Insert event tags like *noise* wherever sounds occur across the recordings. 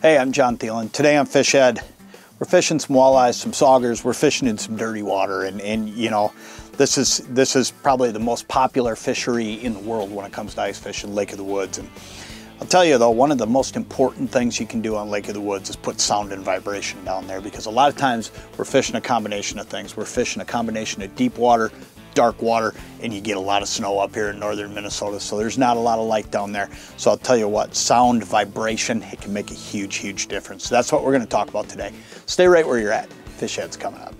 Hey, I'm Jon Thelen. Today on Fish Ed, we're fishing some walleyes, some saugers. We're fishing in some dirty water, and, and you know, this is this is probably the most popular fishery in the world when it comes to ice fishing, Lake of the Woods. And I'll tell you though, one of the most important things you can do on Lake of the Woods is put sound and vibration down there because a lot of times we're fishing a combination of things. We're fishing a combination of deep water, dark water and you get a lot of snow up here in northern Minnesota. So there's not a lot of light down there. So I'll tell you what sound vibration it can make a huge huge difference. That's what we're going to talk about today. Stay right where you're at. Fish Ed's coming up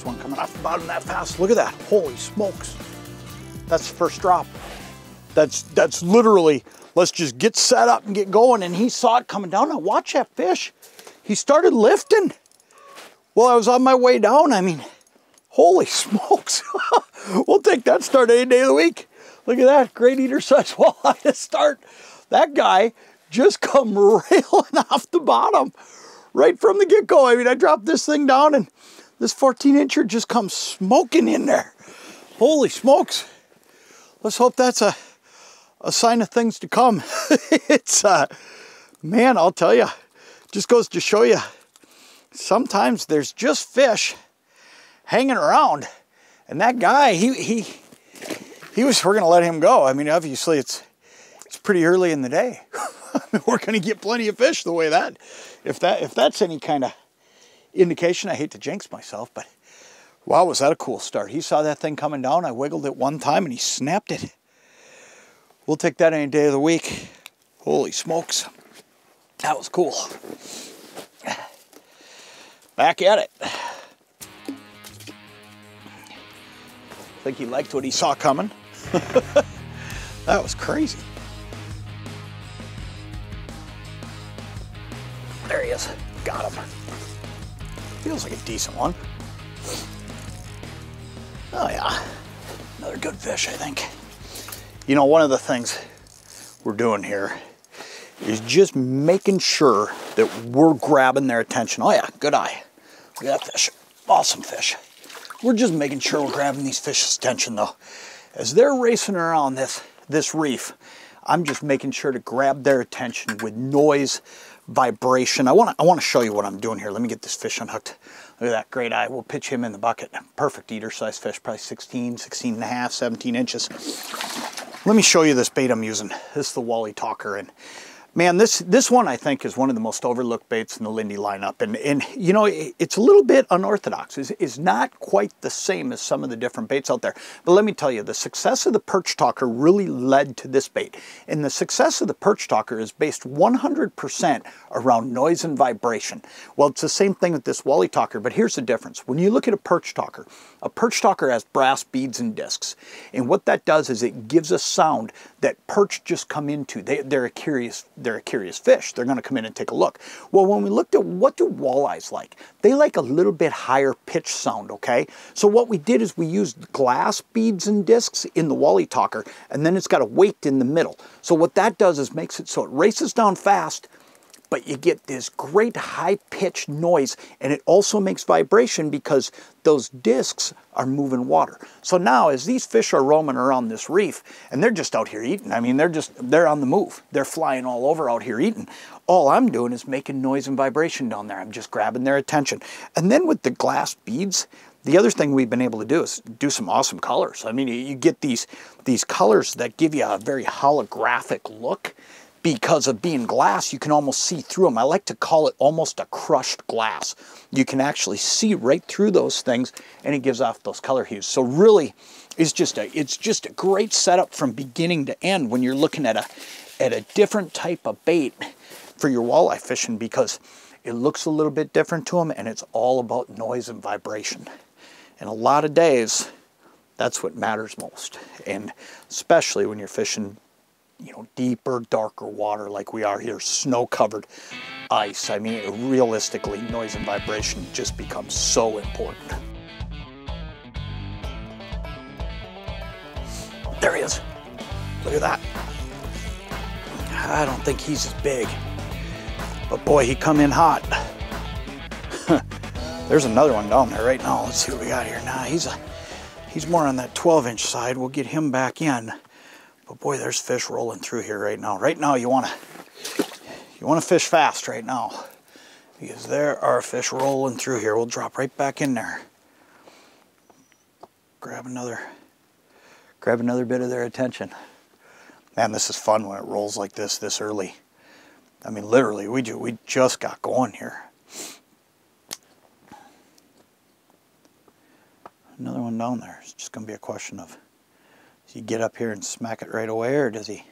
there's one coming off the bottom that fast. Look at that, holy smokes. That's the first drop. That's, that's literally, let's just get set up and get going. And he saw it coming down. Now watch that fish. He started lifting. Well, I was on my way down. I mean, holy *laughs* smokes. *laughs* we'll take that start any day of the week. Look at that, great eater size *laughs* walleye to start. That guy just come railing off the bottom right from the get-go. I mean, I dropped this thing down and this 14 incher just comes smoking in there. Holy smokes. Let's hope that's a, a sign of things to come. *laughs* it's, uh, man, I'll tell you, just goes to show you, sometimes there's just fish hanging around. And that guy, he, he, he was, we're gonna let him go. I mean, obviously it's, it's pretty early in the day. *laughs* we're gonna get plenty of fish the way that, if that, if that's any kind of indication. I hate to jinx myself, but wow, was that a cool start. He saw that thing coming down. I wiggled it one time and he snapped it. We'll take that any day of the week. Holy smokes. That was cool. Back at it. I think he liked what he saw coming. *laughs* that was crazy. There he is. Got him. Feels like a decent one. Oh yeah, another good fish, I think. You know, one of the things we're doing here is just making sure that we're grabbing their attention. Oh yeah, good eye. Look at that fish, awesome fish. We're just making sure we're grabbing these fish's attention though. As they're racing around this, this reef, I'm just making sure to grab their attention with noise, vibration. I want to I want to show you what I'm doing here. Let me get this fish unhooked. Look at that great eye. We'll pitch him in the bucket. Perfect eater size fish, probably 16, 16 and a half, 17 inches. Let me show you this bait I'm using. This is the Wally Talker. And Man, this this one I think is one of the most overlooked baits in the Lindy lineup, and and you know it's a little bit unorthodox. is is not quite the same as some of the different baits out there. But let me tell you, the success of the Perch Talker really led to this bait, and the success of the Perch Talker is based 100% around noise and vibration. Well, it's the same thing with this Wally Talker, but here's the difference. When you look at a Perch Talker, a Perch Talker has brass beads and discs, and what that does is it gives a sound that perch just come into. They, they're a curious they're a curious fish. They're going to come in and take a look. Well, when we looked at what do walleyes like, they like a little bit higher pitch sound, okay? So what we did is we used glass beads and discs in the Wally Talker, and then it's got a weight in the middle. So what that does is makes it so it races down fast, but you get this great high-pitched noise and it also makes vibration because those discs are moving water. So now as these fish are roaming around this reef and they're just out here eating, I mean they're just, they're on the move. They're flying all over out here eating. All I'm doing is making noise and vibration down there. I'm just grabbing their attention. And then with the glass beads, the other thing we've been able to do is do some awesome colors. I mean, you get these, these colors that give you a very holographic look because of being glass, you can almost see through them. I like to call it almost a crushed glass. You can actually see right through those things and it gives off those color hues. So really, it's just a, it's just a great setup from beginning to end when you're looking at a, at a different type of bait for your walleye fishing because it looks a little bit different to them and it's all about noise and vibration. And a lot of days, that's what matters most. And especially when you're fishing, you know, deeper, darker water like we are here, snow covered ice. I mean, realistically, noise and vibration just becomes so important. There he is. Look at that. I don't think he's as big. But boy, he come in hot. *laughs* There's another one down there right now. Let's see what we got here. Now he's a, he's more on that 12 inch side. We'll get him back in. But boy, there's fish rolling through here right now. Right now, you want to you want to fish fast right now because there are fish rolling through here. We'll drop right back in there. Grab another, grab another bit of their attention. Man, this is fun when it rolls like this this early. I mean, literally, we do, we just got going here. another one down there. It's just going to be a question of does he get up here and smack it right away or does he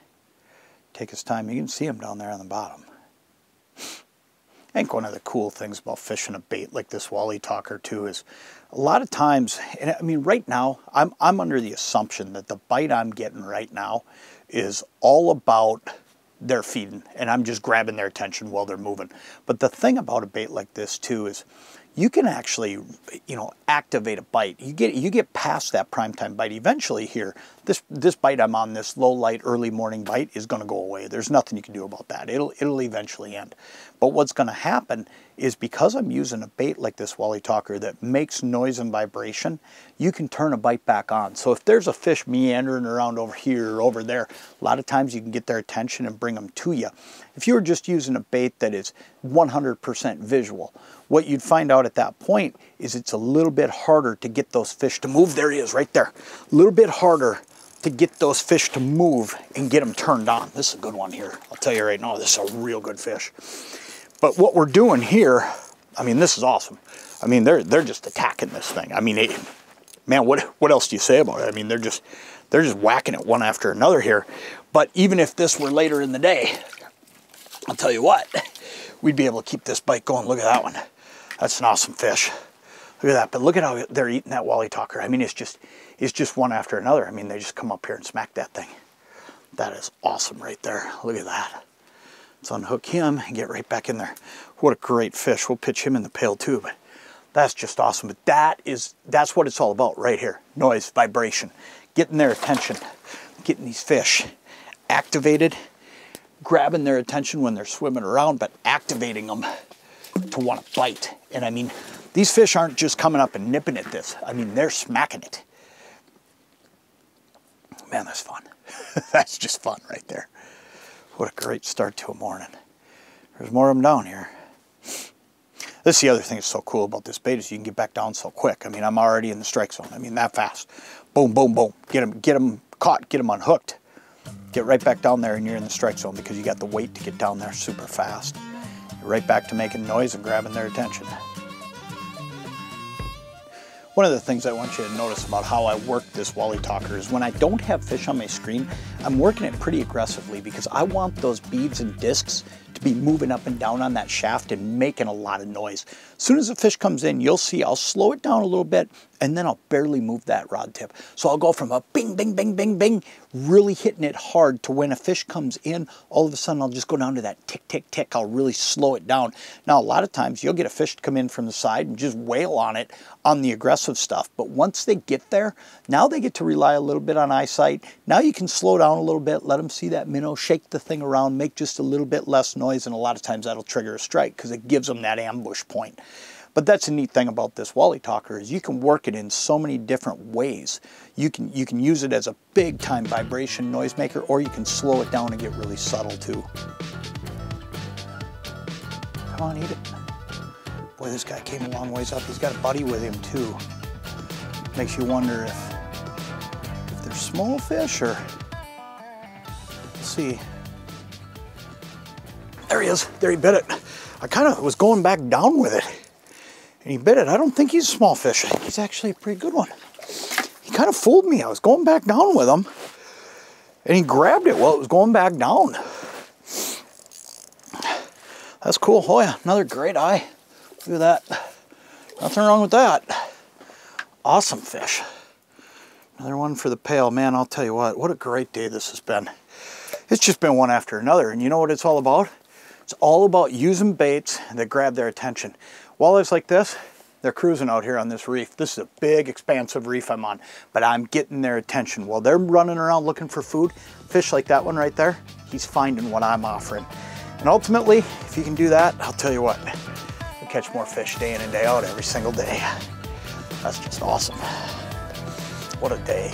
take his time? You can see him down there on the bottom. *laughs* I think one of the cool things about fishing a bait like this Wally Talker too is a lot of times, and I mean right now, I'm, I'm under the assumption that the bite I'm getting right now is all about their feeding and I'm just grabbing their attention while they're moving. But the thing about a bait like this too is you can actually, you know, activate a bite. You get you get past that prime time bite eventually here. This this bite I'm on, this low light early morning bite is going to go away. There's nothing you can do about that. It'll it'll eventually end. But what's going to happen is because I'm using a bait like this Wally Talker that makes noise and vibration, you can turn a bite back on. So if there's a fish meandering around over here or over there, a lot of times you can get their attention and bring them to you. If you were just using a bait that is 100% visual, what you'd find out at that point is it's a little bit harder to get those fish to move. There he is right there. A little bit harder to get those fish to move and get them turned on. This is a good one here. I'll tell you right now, this is a real good fish. But what we're doing here, I mean, this is awesome. I mean, they're they're just attacking this thing. I mean, it, man, what what else do you say about it? I mean, they're just they're just whacking it one after another here. But even if this were later in the day, I'll tell you what, *laughs* we'd be able to keep this bite going. Look at that one. That's an awesome fish. Look at that. But look at how they're eating that Wally Talker. I mean, it's just it's just one after another. I mean, they just come up here and smack that thing. That is awesome right there. Look at that. Let's unhook him and get right back in there. What a great fish. We'll pitch him in the pail too, but that's just awesome. But that is, that's what it's all about right here. Noise, vibration, getting their attention, getting these fish activated, grabbing their attention when they're swimming around, but activating them to want to bite. And I mean, these fish aren't just coming up and nipping at this. I mean, they're smacking it. Man, that's fun. *laughs* that's just fun right there. What a great start to a morning. There's more of them down here. This is the other thing that's so cool about this bait is you can get back down so quick. I mean, I'm already in the strike zone. I mean, that fast. Boom, boom, boom. Get them, get them caught, get them unhooked. Get right back down there and you're in the strike zone because you got the weight to get down there super fast. You're right back to making noise and grabbing their attention. One of the things I want you to notice about how I work this Wally Talker is when I don't have fish on my screen, I'm working it pretty aggressively because I want those beads and discs to be moving up and down on that shaft and making a lot of noise. As soon as the fish comes in, you'll see I'll slow it down a little bit and then I'll barely move that rod tip. So I'll go from a bing, bing, bing, bing, bing, really hitting it hard to when a fish comes in, all of a sudden I'll just go down to that tick, tick, tick. I'll really slow it down. Now, a lot of times you'll get a fish to come in from the side and just wail on it on the aggressive stuff. But once they get there, now they get to rely a little bit on eyesight. Now you can slow down a little bit, let them see that minnow, shake the thing around, make just a little bit less noise, and a lot of times that'll trigger a strike because it gives them that ambush point. But that's a neat thing about this Wally Talker is you can work it in so many different ways. You can, you can use it as a big time vibration noisemaker or you can slow it down and get really subtle too. Come on, eat it. Boy, this guy came a long ways up. He's got a buddy with him too. Makes you wonder if, if they're small fish or, let's see. There he is, there he bit it. I kind of was going back down with it and he bit it. I don't think he's a small fish. I think he's actually a pretty good one. He kind of fooled me. I was going back down with him, and he grabbed it while it was going back down. That's cool. Oh yeah, another great eye. Look at that. Nothing wrong with that. awesome fish. Another one for the pail. Man, I'll tell you what, what a great day this has been. It's just been one after another. And you know what it's all about? It's all about using baits that grab their attention. Walleyes like this, they're cruising out here on this reef. This is a big, expansive reef I'm on, but I'm getting their attention. While they're running around looking for food, fish like that one right there, he's finding what I'm offering. And ultimately, if you can do that, I'll tell you what, you'll catch more fish day in and day out every single day. That's just awesome. What a day.